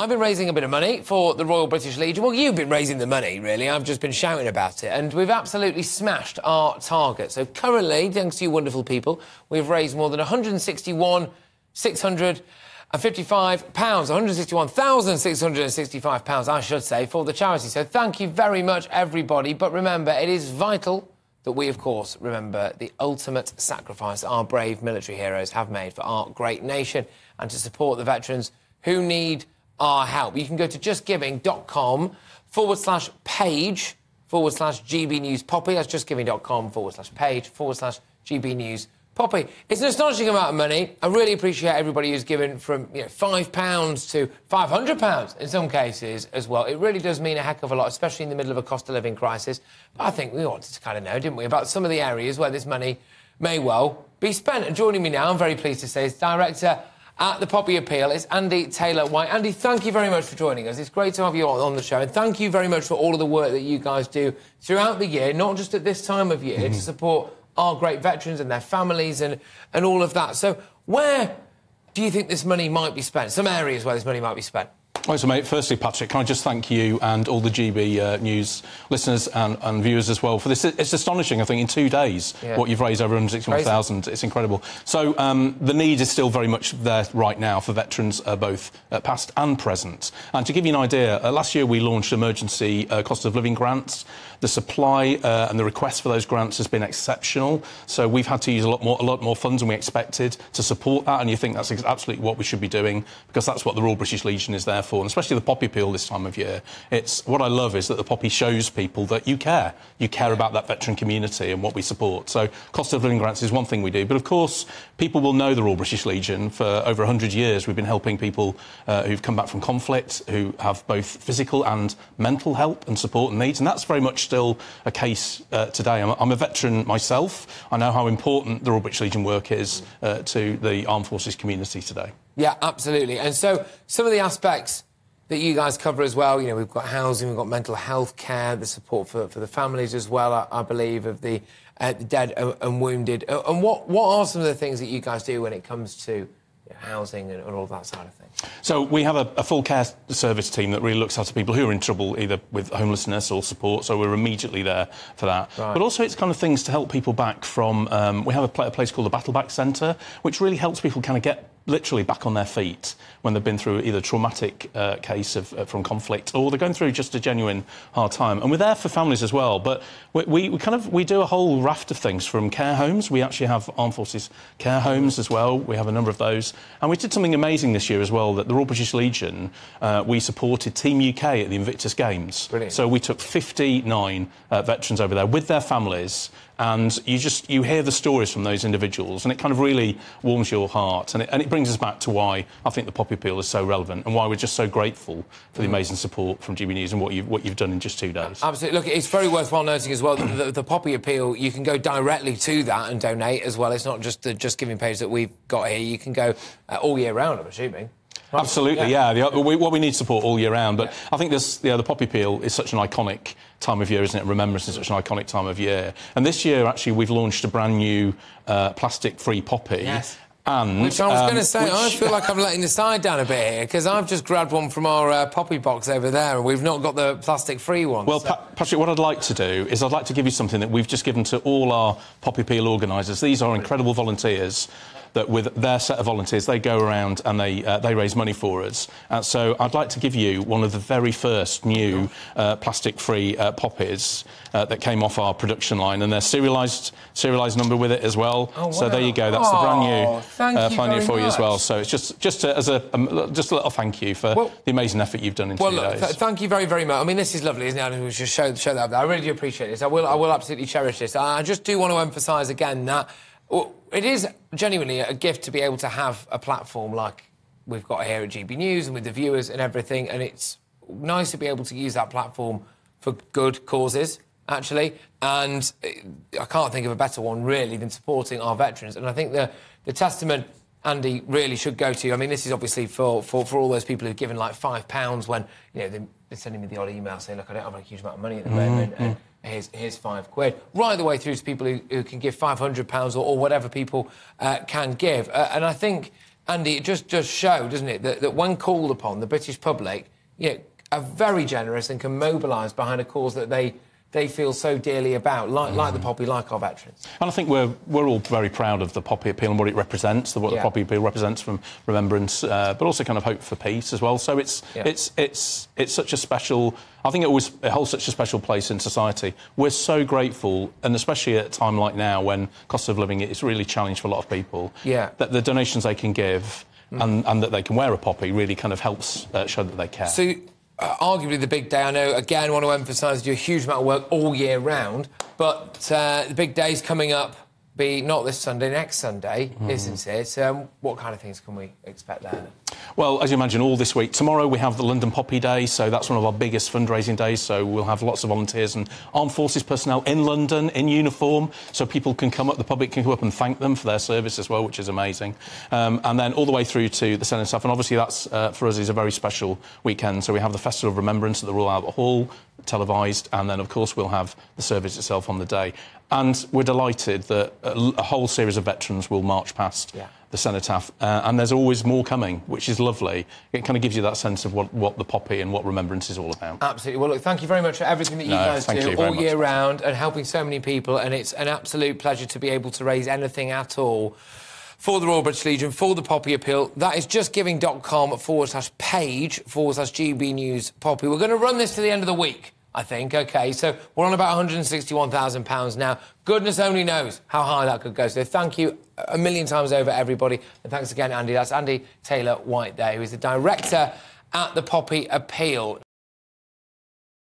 I've been raising a bit of money for the Royal British Legion. Well, you've been raising the money, really. I've just been shouting about it. And we've absolutely smashed our target. So currently, thanks to you wonderful people, we've raised more than 161, 655 pounds, 161,665 pounds, I should say, for the charity. So thank you very much, everybody. But remember, it is vital that we, of course, remember the ultimate sacrifice our brave military heroes have made for our great nation and to support the veterans who need our help. You can go to justgiving.com forward slash page forward slash GB News Poppy. That's justgiving.com forward slash page forward slash GB News Poppy. It's an astonishing amount of money. I really appreciate everybody who's given from you know, £5 to £500 in some cases as well. It really does mean a heck of a lot, especially in the middle of a cost of living crisis. But I think we wanted to kind of know, didn't we, about some of the areas where this money may well be spent. And joining me now, I'm very pleased to say, is Director at the Poppy Appeal. It's Andy Taylor White. Andy, thank you very much for joining us. It's great to have you on, the show. And thank you very much for all of the work that you guys do throughout the year, not just at this time of year, mm-hmm. to support our great veterans and their families and, and all of that. So, where do you think this money might be spent? Some areas where this money might be spent? Right, so, mate, firstly, Patrick, can I just thank you and all the GB uh, News listeners and, and, viewers as well for this? It's astonishing, I think, in two days, yeah. what you've raised over 161,000. It's incredible. So, um, the need is still very much there right now for veterans, uh, both uh, past and present. And to give you an idea, uh, last year we launched emergency uh, cost of living grants. The supply uh, and the request for those grants has been exceptional. So, we've had to use a lot more, a lot more funds than we expected to support that. And you think that's absolutely what we should be doing because that's what the Royal British Legion is there for and especially the poppy appeal this time of year. It's what I love is that the poppy shows people that you care. You care about that veteran community and what we support. So cost of living grants is one thing we do, but of course people will know the Royal British Legion for over 100 years. We've been helping people uh, who've come back from conflict, who have both physical and mental help and support and needs, and that's very much still a case uh, today. I'm, I'm, a veteran myself. I know how important the Royal British Legion work is uh, to the armed forces community today. Yeah, absolutely. And so some of the aspects that you guys cover as well. You know, we've got housing, we've got mental health care, the support for, for the families as well, I, I believe, of the, uh, the dead and, and, wounded. And what, what are some of the things that you guys do when it comes to housing and, all that side of things? So we have a, a, full care service team that really looks after people who are in trouble either with homelessness or support. So we're immediately there for that. Right. But also it's kind of things to help people back from. Um, we have a, a place called the Battleback Centre, which really helps people kind of get literally back on their feet when they've been through either a traumatic uh, case of, uh, from conflict or they're going through just a genuine hard time. And we're there for families as well. But we, we, we, kind of we do a whole raft of things from care homes. We actually have armed forces care homes as well. We have a number of those. And we did something amazing this year as well. That the Royal British Legion uh, we supported Team UK at the Invictus Games. Brilliant. So we took 59 uh, veterans over there with their families and you just you hear the stories from those individuals and it kind of really warms your heart and it, and it brings us back to why I think the Poppy Appeal is so relevant and why we're just so grateful for the mm. amazing support from GB News and what you've, what you've done in just two days. Absolutely. Look, it's very worthwhile noting as well that the, the Poppy Appeal, you can go directly to that and donate as well. It's not just the Just Giving page that we've got here. You can go uh, all year round, I'm assuming. Absolutely, yeah. yeah. The, we, what we need support all year round, but yeah. I think this, yeah, the poppy appeal is such an iconic time of year, isn't it? Remembrance is such an iconic time of year. And this year, actually, we've launched a brand new uh, plastic-free poppy. Yes. And, which I was um, going to say, which... I feel like I'm letting the side down a bit here because I've just grabbed one from our uh, poppy box over there and we've not got the plastic-free one. Well, so. pa Patrick, what I'd like to do is I'd like to give you something that we've just given to all our poppy appeal organisers. These are incredible volunteers that with their set of volunteers, they go around and they, uh, they raise money for us. Uh, so I'd like to give you one of the very first new uh, plastic-free uh, poppies uh, that came off our production line, and they're serialised serialised number with it as well. Oh, wow. So there you go. That's oh, the brand new, thank uh, you for much. you as well. So it's just just to, as a um, just a little thank you for well, the amazing effort you've done in well, two look, days. Th thank you very very much. I mean, this is lovely, isn't it? We should show show that. I really do appreciate this. I will I will absolutely cherish this. I just do want to emphasise again that. Well, it is genuinely a gift to be able to have a platform like we've got here at GB News and with the viewers and everything, and it's nice to be able to use that platform for good causes, actually. And I can't think of a better one, really, than supporting our veterans. And I think the, the testament Andy really should go to. I mean, this is obviously for, for, for all those people who've given like five pounds when, you know, they're sending me the odd email saying, look, I don't have a huge amount of money at the mm -hmm. moment. And, here's, here's five quid, right the way through to people who, who can give £500 or, or whatever people uh, can give. Uh, and I think Andy, it just just show, doesn't it, that, that when called upon, the British public, you know, are very generous and can mobilise behind a cause that they they feel so dearly about, like, mm. like the mm. poppy, like our veterans. And I think we're, we're all very proud of the poppy appeal and what it represents, the, what yeah. the poppy appeal represents from remembrance, uh, but also kind of hope for peace as well. So it's, yeah. it's, it's, it's such a special, I think it, always, it holds such a special place in society. We're so grateful, and especially at a time like now when cost of living is really challenged for a lot of people, yeah. that the donations they can give mm. and, and, that they can wear a poppy really kind of helps uh, show that they care. So uh, arguably the big day. I know, again, want to emphasise you do a huge amount of work all year round, but uh, the big day's coming up. Be not this Sunday, next Sunday, mm. isn't it? Um, what kind of things can we expect there? Well, as you imagine, all this week. Tomorrow we have the London Poppy Day, so that's one of our biggest fundraising days. So we'll have lots of volunteers and armed forces personnel in London in uniform, so people can come up, the public can come up and thank them for their service as well, which is amazing. Um, and then all the way through to the Cenotaph, and obviously that's uh, for us is a very special weekend. So we have the Festival of Remembrance at the Royal Albert Hall, televised, and then of course we'll have the service itself on the day. And we're delighted that a, a whole series of veterans will march past. Yeah the cenotaph, uh, and there's always more coming, which is lovely. It kind of gives you that sense of what, what the poppy and what remembrance is all about. Absolutely. Well, look, thank you very much for everything that you no, guys do you all year much. round and helping so many people, and it's an absolute pleasure to be able to raise anything at all for the Royal British Legion, for the Poppy Appeal. That is justgiving.com forward slash page forward slash GB News Poppy. We're going to run this to the end of the week. I think. Okay, so we're on about £161,000 now. Goodness only knows how high that could go. So thank you a million times over, everybody. And thanks again, Andy. That's Andy Taylor White there, who is the director at the Poppy Appeal.